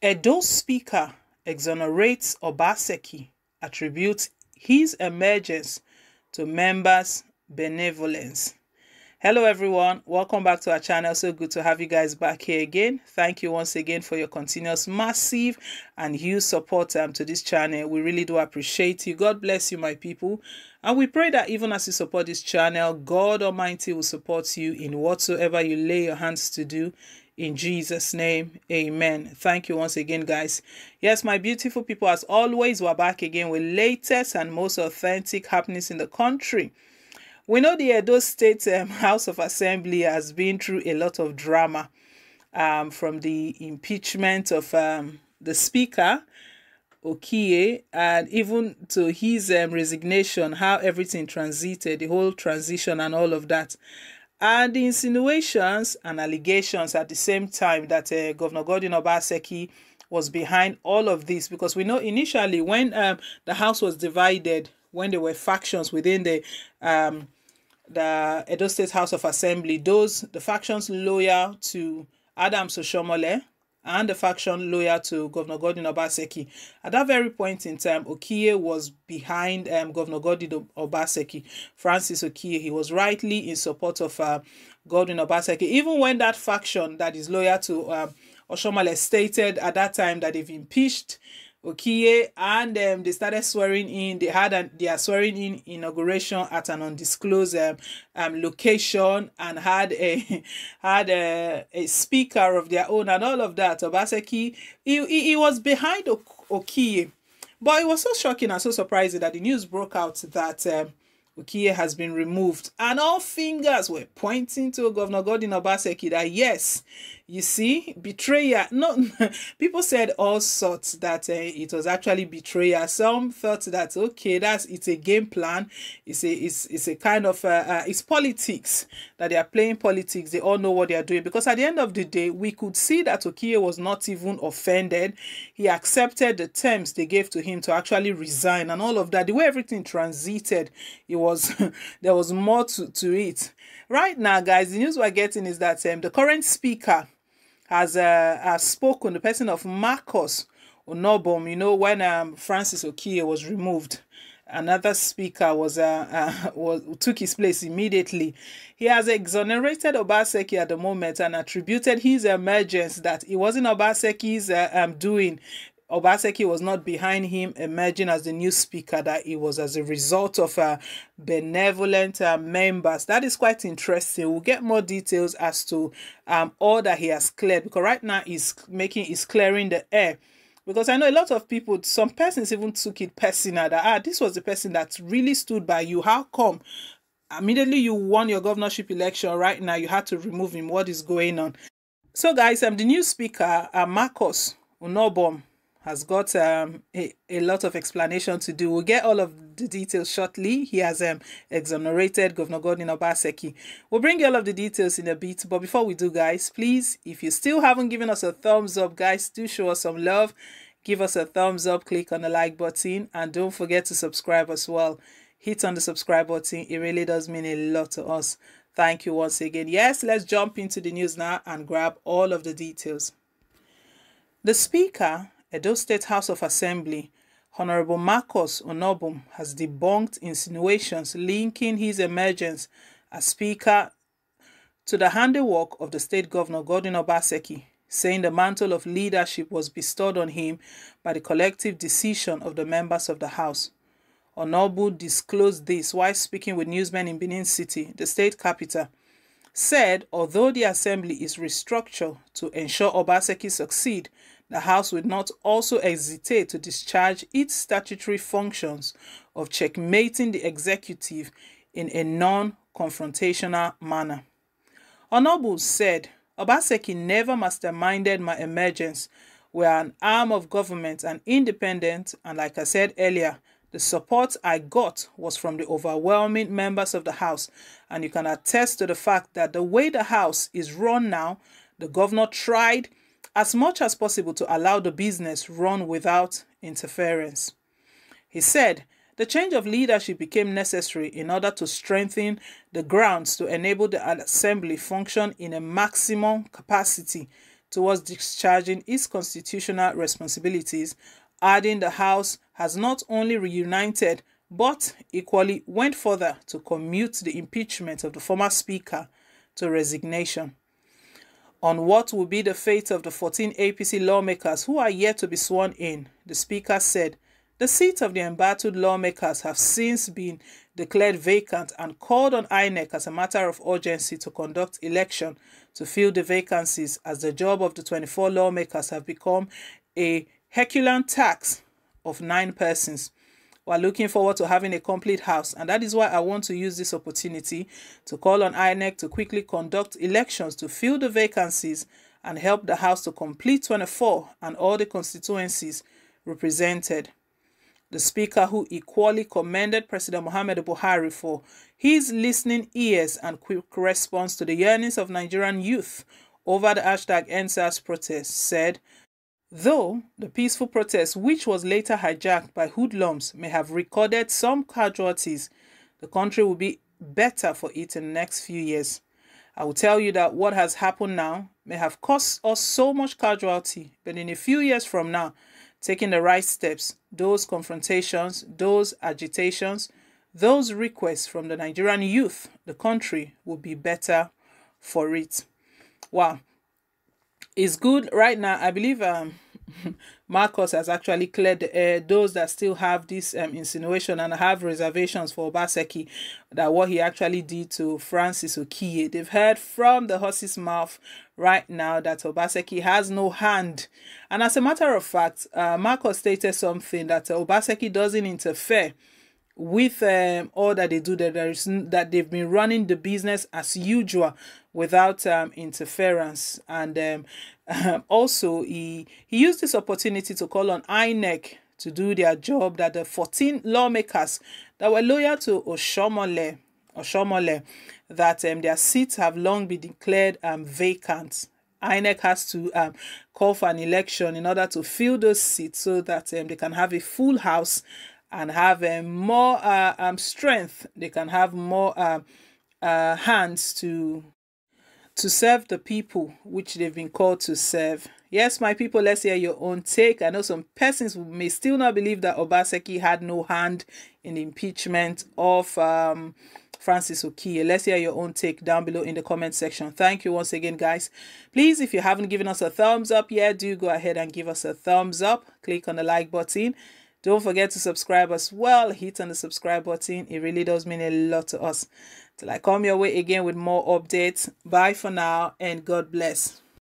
Edo Speaker exonerates Obaseki, attributes his emergence to members' benevolence. Hello everyone, welcome back to our channel. So good to have you guys back here again. Thank you once again for your continuous massive and huge support um, to this channel. We really do appreciate you. God bless you my people. And we pray that even as you support this channel, God Almighty will support you in whatsoever you lay your hands to do in Jesus' name, amen. Thank you once again, guys. Yes, my beautiful people, as always, we're back again with latest and most authentic happenings in the country. We know the Edo State um, House of Assembly has been through a lot of drama um, from the impeachment of um, the Speaker, Okiye, and even to his um, resignation, how everything transited, the whole transition and all of that. And the insinuations and allegations at the same time that uh, Governor Godwin Obaseki was behind all of this because we know initially when um, the house was divided, when there were factions within the um, the Edo State House of Assembly, those the factions loyal to Adams Oshiomhole and the faction loyal to Governor Godwin Obaseki. At that very point in time, Okiye was behind um, Governor Godwin Obaseki, Francis Okiye. He was rightly in support of uh, Godwin Obaseki, even when that faction that is loyal to um, Oshiomhole stated at that time that they've impeached Okiye and um, they started swearing in. They had an, their swearing in inauguration at an undisclosed um, um, location and had a had a, a speaker of their own and all of that. Obaseki, he, he, he was behind Okiye. But it was so shocking and so surprising that the news broke out that um, Okiye has been removed. And all fingers were pointing to Governor Godwin Obaseki that yes, you see, betrayal. No, people said all sorts that uh, it was actually betrayal. Some thought that okay, that's it's a game plan. It's a it's, it's a kind of uh, uh, it's politics that they are playing politics. They all know what they are doing because at the end of the day, we could see that Okiye was not even offended. He accepted the terms they gave to him to actually resign and all of that. The way everything transited, it was there was more to to it. Right now, guys, the news we're getting is that um, the current speaker has uh, has spoken, the person of Marcus Onobun, you know, when um, Francis Okiye was removed, another speaker was uh, uh, was took his place immediately. He has exonerated Obaseki at the moment and attributed his emergence that it wasn't Obaseki's uh, um, doing. Obaseki was not behind him emerging as the new speaker, that it was as a result of uh, benevolent uh, members. That is quite interesting. We'll get more details as to um, all that he has cleared because right now he's making, he's clearing the air. Because I know a lot of people, some persons even took it personal that ah, this was the person that really stood by you. How come? Immediately you won your governorship election right now, you had to remove him. What is going on? So, guys, I'm um, the new speaker, uh, Marcus Onobun has got um, a, a lot of explanation to do. We'll get all of the details shortly. He has um, exonerated Governor Godwin Obaseki. We'll bring you all of the details in a bit. But before we do, guys, please, if you still haven't given us a thumbs up, guys, do show us some love. Give us a thumbs up, click on the like button, and don't forget to subscribe as well. Hit on the subscribe button. It really does mean a lot to us. Thank you once again. Yes, let's jump into the news now and grab all of the details. The Speaker Edo State House of Assembly, Honorable Marcus Onobun has debunked insinuations linking his emergence as Speaker to the handiwork of the state governor Godwin Obaseki, saying the mantle of leadership was bestowed on him by the collective decision of the members of the House. Onobun disclosed this while speaking with newsmen in Benin City, the state capital, said although the assembly is restructured to ensure Obaseki succeed, the House would not also hesitate to discharge its statutory functions of checkmating the executive in a non-confrontational manner. Honorable said, Obaseki never masterminded my emergence. We are an arm of government and independent, and like I said earlier, the support I got was from the overwhelming members of the House, and you can attest to the fact that the way the House is run now, the governor tried as much as possible to allow the business run without interference. He said the change of leadership became necessary in order to strengthen the grounds to enable the assembly function in a maximum capacity towards discharging its constitutional responsibilities, adding the House has not only reunited but equally went further to commute the impeachment of the former Speaker to resignation. On what will be the fate of the 14 APC lawmakers who are yet to be sworn in, the Speaker said, the seats of the embattled lawmakers have since been declared vacant and called on INEC as a matter of urgency to conduct election to fill the vacancies as the job of the 24 lawmakers have become a Herculean task of nine persons. We're looking forward to having a complete house, and that is why I want to use this opportunity to call on INEC to quickly conduct elections to fill the vacancies and help the House to complete 24 and all the constituencies represented. The Speaker, who equally commended President Muhammad Buhari for his listening ears and quick response to the yearnings of Nigerian youth over the hashtag EndSARS protest, said Though the peaceful protest, which was later hijacked by hoodlums, may have recorded some casualties, the country will be better for it in the next few years. I will tell you that what has happened now may have cost us so much casualty, but in a few years from now, taking the right steps, those confrontations, those agitations, those requests from the Nigerian youth, the country will be better for it. Wow is good right now. I believe um, Marcus has actually cleared air. Those that still have this um, insinuation and have reservations for Obaseki, that what he actually did to Francis Okiye, they've heard from the horse's mouth right now that Obaseki has no hand. And as a matter of fact, uh, Marcus stated something that uh, Obaseki doesn't interfere with um, all that they do that there is that they've been running the business as usual without um, interference and um, also he he used this opportunity to call on INEC to do their job that the 14 lawmakers that were loyal to Oshiomhole Oshiomhole that um, their seats have long been declared um, vacant INEC has to um, call for an election in order to fill those seats so that um, they can have a full house and have um, more uh, um, strength. They can have more uh, uh, hands to to serve the people which they've been called to serve. Yes, my people, let's hear your own take. I know some persons may still not believe that Obaseki had no hand in the impeachment of um, Francis Okiye. Let's hear your own take down below in the comment section. Thank you once again, guys. Please, if you haven't given us a thumbs up yet, do go ahead and give us a thumbs up. Click on the like button don't forget to subscribe as well. Hit on the subscribe button. It really does mean a lot to us. Till I come your way again with more updates. Bye for now and God bless.